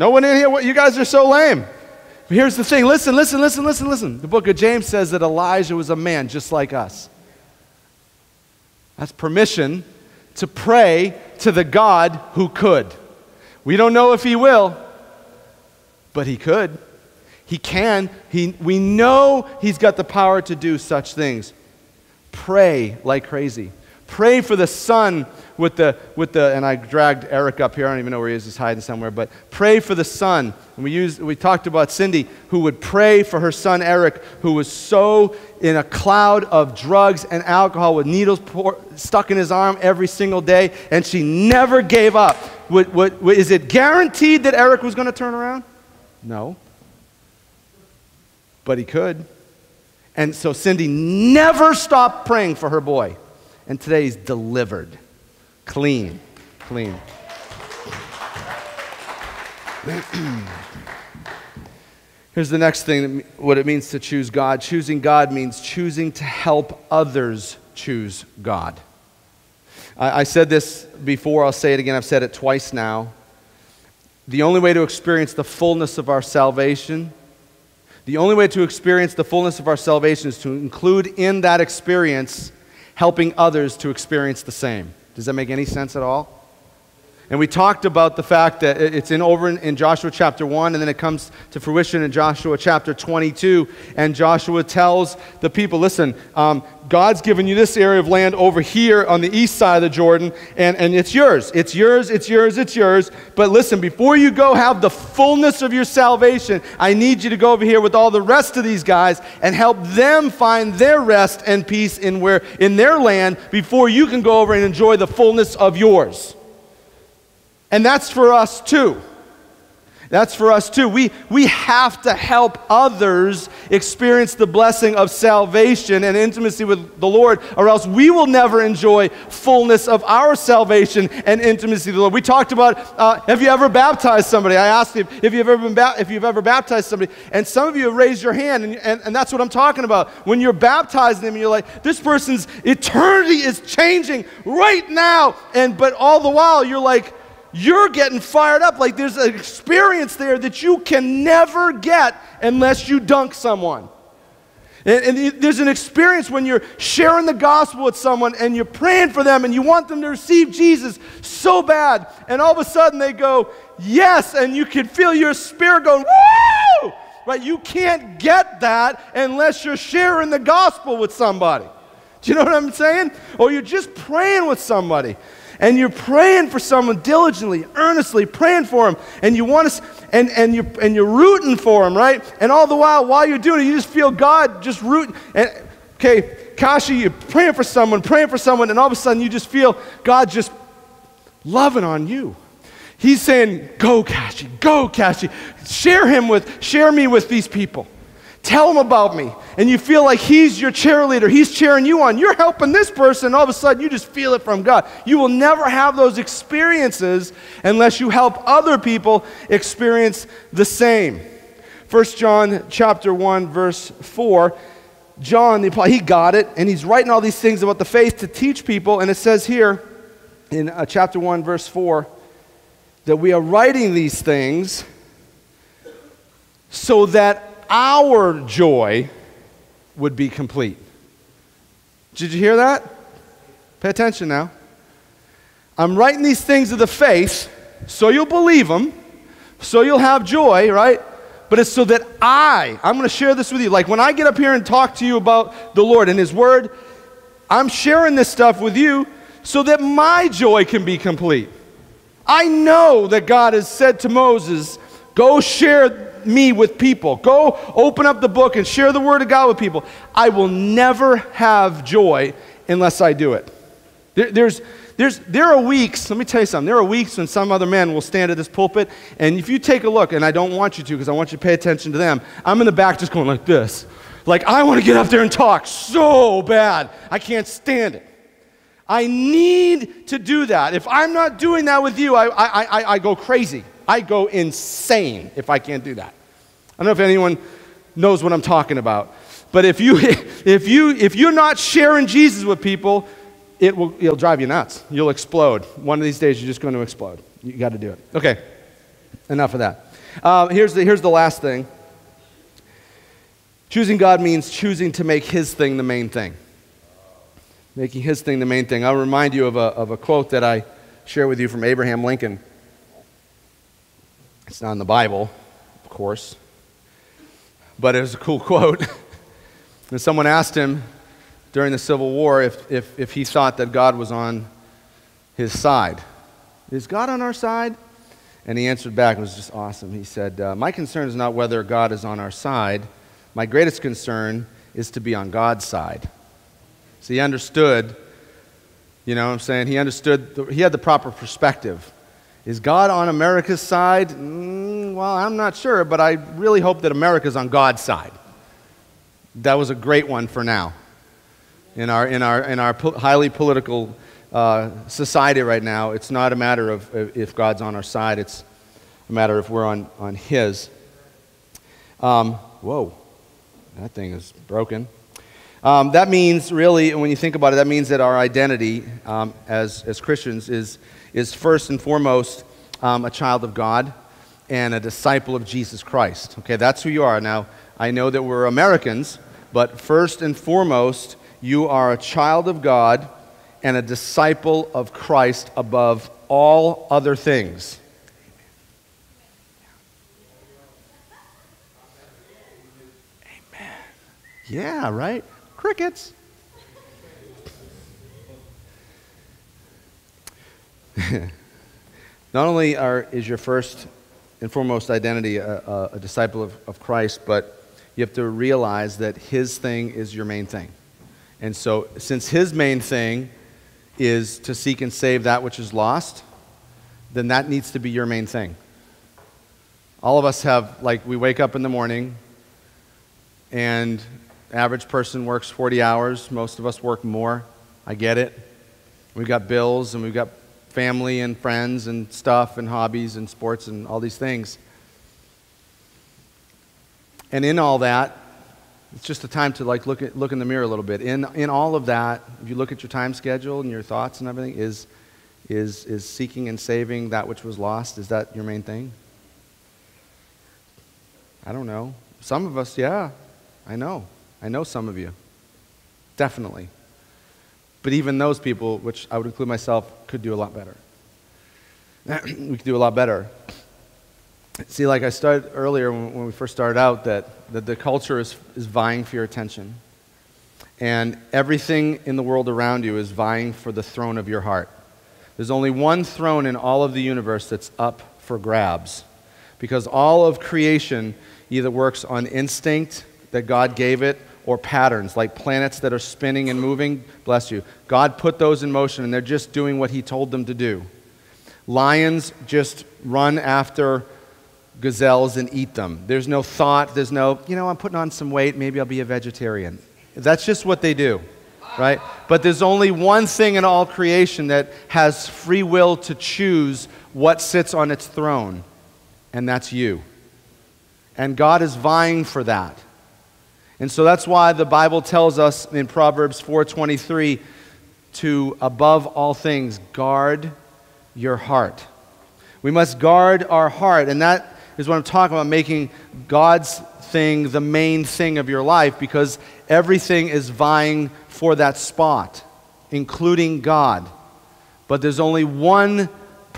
No one in here? You guys are so lame. Here's the thing listen, listen, listen, listen, listen. The book of James says that Elijah was a man just like us. That's permission to pray to the God who could. We don't know if he will, but he could. He can. He, we know he's got the power to do such things. Pray like crazy. Pray for the son with the, with the, and I dragged Eric up here. I don't even know where he is. He's hiding somewhere. But pray for the son. And we, used, we talked about Cindy, who would pray for her son Eric, who was so in a cloud of drugs and alcohol with needles pour, stuck in his arm every single day, and she never gave up. Would, would, is it guaranteed that Eric was going to turn around? No. But he could. And so Cindy never stopped praying for her boy. And today he's delivered. Clean. Clean. Here's the next thing what it means to choose God. Choosing God means choosing to help others choose God. I, I, said this before, I'll say it again. I've said it twice now. The only way to experience the fullness of our salvation, the only way to experience the fullness of our salvation is to include in that experience helping others to experience the same. Does that make any sense at all? And we talked about the fact that it's in over in, in, Joshua chapter 1, and then it comes to fruition in Joshua chapter 22. And Joshua tells the people listen, um, God's given you this area of land over here on the east side of the Jordan, and, and it's yours. It's yours, it's yours, it's yours. But listen, before you go have the fullness of your salvation, I need you to go over here with all the rest of these guys and help them find their rest and peace in, where, in their land before you can go over and enjoy the fullness of yours. And that's for us too. That's for us too. We, we have to help others experience the blessing of salvation and intimacy with the Lord, or else we will never enjoy fullness of our salvation and intimacy with the Lord. We talked about uh, have you ever baptized somebody? I asked you if you've ever been ba- if you've ever baptized somebody, and some of you have raised your hand, and, and, and that's what I'm talking about. When you're baptizing them, you're like, this person's eternity is changing right now, and but all the while you're like, you're getting fired up. Like there's an experience there that you can never get unless you dunk someone. And, and, there's an experience when you're sharing the gospel with someone and you're praying for them and you want them to receive Jesus so bad. And all of a sudden they go, Yes. And you can feel your spirit going, Woo! Right? You can't get that unless you're sharing the gospel with somebody. Do you know what I'm saying? Or you're just praying with somebody and you're praying for someone diligently, earnestly, praying for them, and you want to, and, and, you're, and you're rooting for them, right? And all the while, while you're doing it, you just feel God just rooting. And, okay, Kashi, you're praying for someone, praying for someone, and all of a sudden you just feel God just loving on you. He's saying, Go, Kashi, go, Kashi. Share him with, share me with these people. Tell him about me. And you feel like he's your cheerleader. He's cheering you on. You're helping this person. All of a sudden, you just feel it from God. You will never have those experiences unless you help other people experience the same. 1 John chapter 1, verse 4. John, the he got it, and he's writing all these things about the faith to teach people. And it says here in uh, chapter 1, verse 4, that we are writing these things so that our joy would be complete. Did you hear that? Pay attention now. I'm writing these things of the faith so you'll believe them, so you'll have joy, right? But it's so that I, I'm going to share this with you. Like when I get up here and talk to you about the Lord and His Word, I'm sharing this stuff with you so that my joy can be complete. I know that God has said to Moses, Go share me with people. Go open up the book and share the word of God with people. I will never have joy unless I do it. There, there's, there's, there are weeks, let me tell you something. There are weeks when some other man will stand at this pulpit, and if you take a look, and I don't want you to because I want you to pay attention to them, I'm in the back just going like this. Like, I want to get up there and talk so bad. I can't stand it. I need to do that. If I'm not doing that with you, I, I, I, I go crazy. I go insane if I can't do that. I don't know if anyone knows what I'm talking about. But if, you, if, you, if you're not sharing Jesus with people, it will, it'll drive you nuts. You'll explode. One of these days, you're just going to explode. You got to do it. Okay, enough of that. Uh, here's, the, here's the last thing choosing God means choosing to make His thing the main thing making his thing the main thing. I'll remind you of a, of a quote that I share with you from Abraham Lincoln. It's not in the Bible, of course, but it was a cool quote. and someone asked him during the Civil War if, if, if he thought that God was on his side. Is God on our side? And he answered back, it was just awesome. He said, uh, My concern is not whether God is on our side. My greatest concern is to be on God's side. So he understood, you know what I'm saying? He understood, the, he had the proper perspective. Is God on America's side? Mm, well, I'm not sure, but I really hope that America's on God's side. That was a great one for now. In our, in our, in our po- highly political uh, society right now, it's not a matter of if God's on our side, it's a matter of we're on, on His. Um, whoa, that thing is broken. Um, that means, really, when you think about it, that means that our identity um, as, as Christians is, is first and foremost um, a child of God and a disciple of Jesus Christ. Okay, that's who you are. Now, I know that we're Americans, but first and foremost, you are a child of God and a disciple of Christ above all other things. Amen. Yeah, right? Crickets. Not only are, is your first and foremost identity a, a, a disciple of, of Christ, but you have to realize that His thing is your main thing. And so, since His main thing is to seek and save that which is lost, then that needs to be your main thing. All of us have, like, we wake up in the morning and average person works 40 hours. Most of us work more. I get it. We've got bills and we've got family and friends and stuff and hobbies and sports and all these things. And in all that, it's just a time to like look, at, look in the mirror a little bit. In, in all of that, if you look at your time schedule and your thoughts and everything, is, is, is seeking and saving that which was lost, is that your main thing? I don't know. Some of us, yeah, I know. I know some of you. Definitely. But even those people, which I would include myself, could do a lot better. we could do a lot better. See, like I started earlier when, we first started out, that, that the culture is, is vying for your attention. And everything in the world around you is vying for the throne of your heart. There's only one throne in all of the universe that's up for grabs. Because all of creation either works on instinct that God gave it or patterns, like planets that are spinning and moving. Bless you. God put those in motion, and they're just doing what He told them to do. Lions just run after gazelles and eat them. There's no thought, there's no, you know, I'm putting on some weight, maybe I'll be a vegetarian. That's just what they do, right? But there's only one thing in all creation that has free will to choose what sits on its throne, and that's you. And God is vying for that. And so that's why the Bible tells us in Proverbs 4:23 to above all things guard your heart. We must guard our heart, and that is what I'm talking about making God's thing the main thing of your life because everything is vying for that spot, including God. But there's only one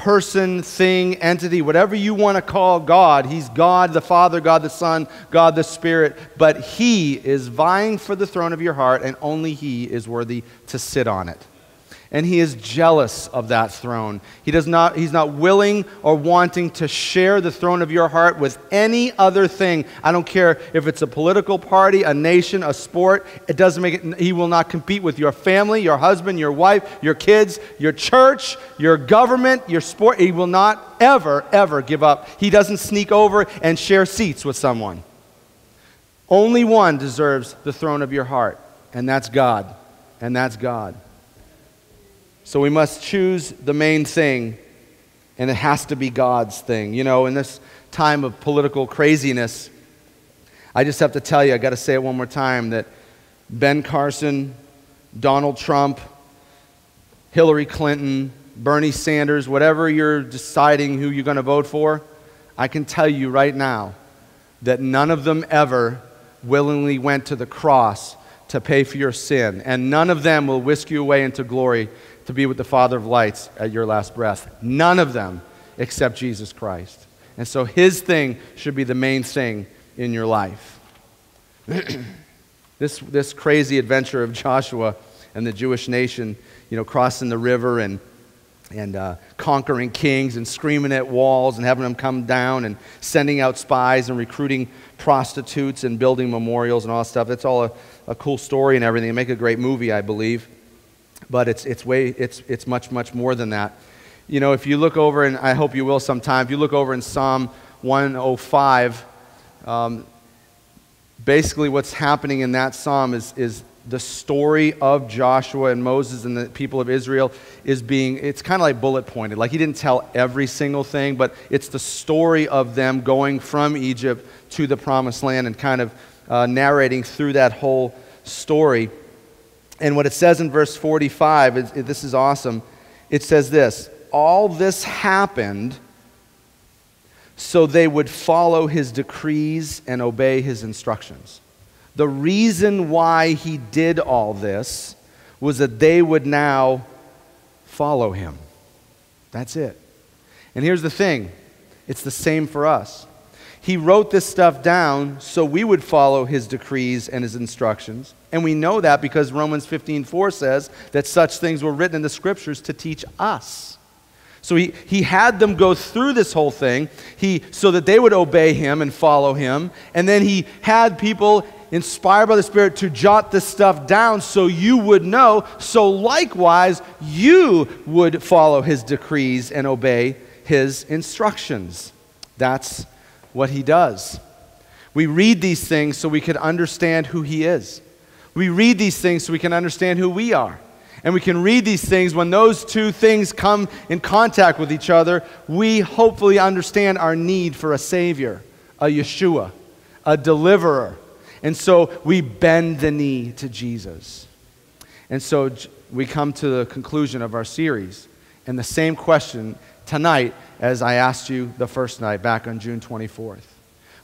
person, thing, entity, whatever you want to call God. He's God the Father, God the Son, God the Spirit. But He is vying for the throne of your heart, and only He is worthy to sit on it and he is jealous of that throne. He does not, he's not willing or wanting to share the throne of your heart with any other thing. I don't care if it's a political party, a nation, a sport. It doesn't make it, he will not compete with your family, your husband, your wife, your kids, your church, your government, your sport. He will not ever, ever give up. He doesn't sneak over and share seats with someone. Only one deserves the throne of your heart, and that's God. And that's God. So we must choose the main thing, and it has to be God's thing. You know, in this time of political craziness, I just have to tell you, I got to say it one more time, that Ben Carson, Donald Trump, Hillary Clinton, Bernie Sanders, whatever you're deciding who you're going to vote for, I can tell you right now that none of them ever willingly went to the cross to pay for your sin, and none of them will whisk you away into glory to be with the Father of lights at your last breath. None of them except Jesus Christ. And so his thing should be the main thing in your life. this, this crazy adventure of Joshua and the Jewish nation, you know, crossing the river and and uh, conquering kings and screaming at walls and having them come down and sending out spies and recruiting prostitutes and building memorials and all that stuff. That's all a, a cool story and everything. It make a great movie, I believe. But it's, it's, way, it's, it's much, much more than that. You know, if you look over, and I hope you will sometime, if you look over in Psalm 105, um, basically what's happening in that psalm is, is the story of Joshua and Moses and the people of Israel is being, it's kind of like bullet pointed. Like he didn't tell every single thing, but it's the story of them going from Egypt to the promised land and kind of uh, narrating through that whole story. And what it says in verse 45, it, it, this is awesome. It says this All this happened so they would follow his decrees and obey his instructions. The reason why he did all this was that they would now follow him. That's it. And here's the thing it's the same for us. He wrote this stuff down so we would follow his decrees and his instructions. And we know that because Romans 15:4 says that such things were written in the scriptures to teach us. So he, he had them go through this whole thing he, so that they would obey him and follow him. And then he had people inspired by the Spirit to jot this stuff down so you would know. So likewise, you would follow his decrees and obey his instructions. That's what he does. We read these things so we can understand who he is. We read these things so we can understand who we are. And we can read these things when those two things come in contact with each other. We hopefully understand our need for a Savior, a Yeshua, a deliverer, and so we bend the knee to Jesus. And so we come to the conclusion of our series. And the same question tonight as I asked you the first night back on June 24th.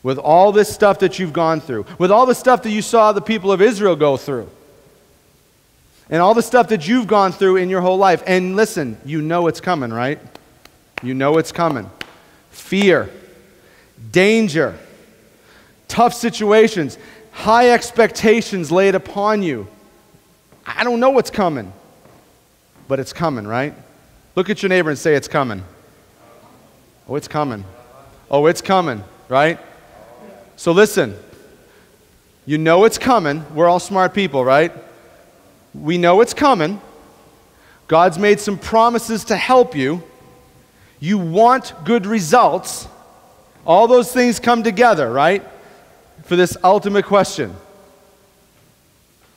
With all this stuff that you've gone through, with all the stuff that you saw the people of Israel go through, and all the stuff that you've gone through in your whole life, and listen, you know it's coming, right? You know it's coming. Fear, danger, tough situations high expectations laid upon you. I don't know what's coming, but it's coming, right? Look at your neighbor and say, It's coming. Oh, it's coming. Oh, it's coming, right? So listen, you know it's coming. We're all smart people, right? We know it's coming. God's made some promises to help you. You want good results. All those things come together, right? for this ultimate question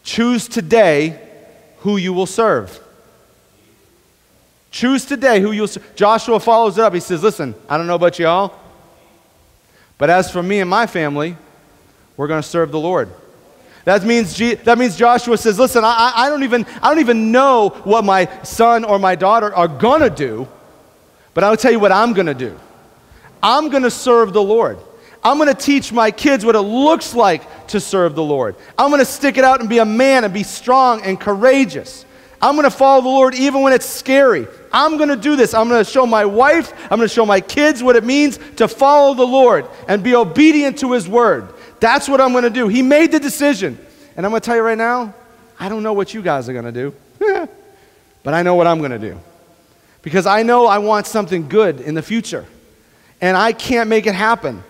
Choose today who you will serve. Choose today who you'll serve. Joshua follows it up. He says, Listen, I don't know about y'all, but as for me and my family, we're going to serve the Lord. That means, that means Joshua says, Listen, I, I, don't even, I don't even know what my son or my daughter are going to do, but I'll tell you what I'm going to do. I'm going to serve the Lord. I'm going to teach my kids what it looks like to serve the Lord. I'm going to stick it out and be a man and be strong and courageous. I'm going to follow the Lord even when it's scary. I'm going to do this. I'm going to show my wife, I'm going to show my kids what it means to follow the Lord and be obedient to His word. That's what I'm going to do. He made the decision. And I'm going to tell you right now, I don't know what you guys are going to do, but I know what I'm going to do. Because I know I want something good in the future. And I can't make it happen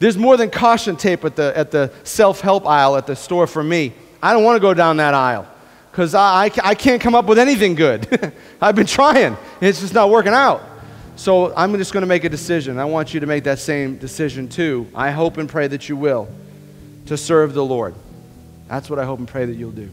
there's more than caution tape at the, at the self help aisle at the store for me. I don't want to go down that aisle because I, I, I, can't come up with anything good. I've been trying, it's just not working out. So I'm just going to make a decision. I want you to make that same decision too. I hope and pray that you will to serve the Lord. That's what I hope and pray that you'll do.